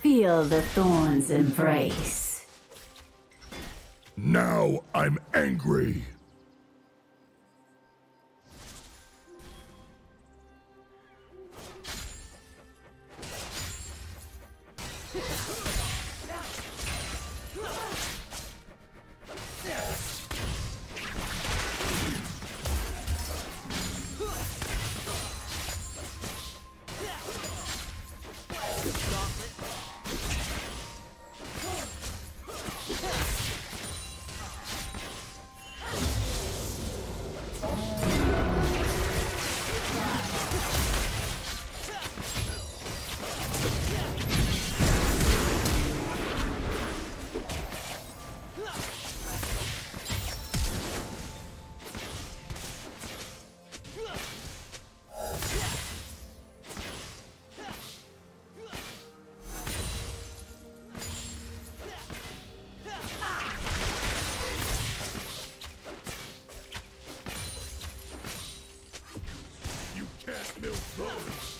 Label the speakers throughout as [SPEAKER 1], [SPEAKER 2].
[SPEAKER 1] Feel the thorns embrace.
[SPEAKER 2] Now I'm angry.
[SPEAKER 1] Milk Bones.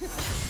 [SPEAKER 1] Ha ha ha!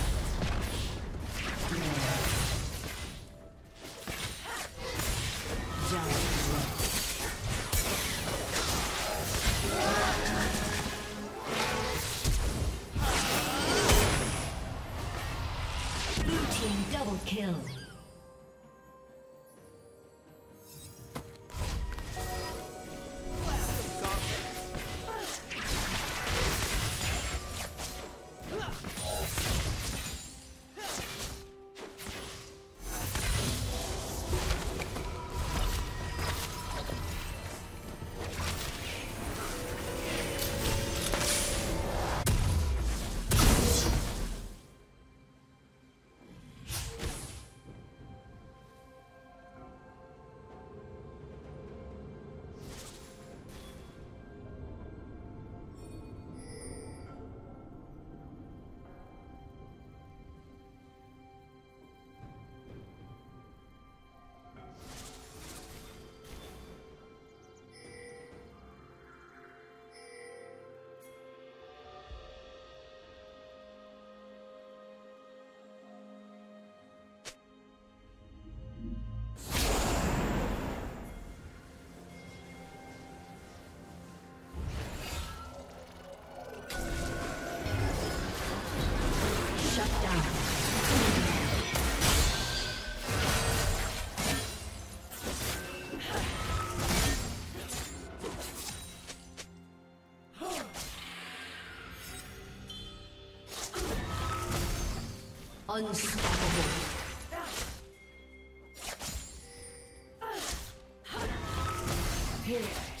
[SPEAKER 1] Unstoppable. Here.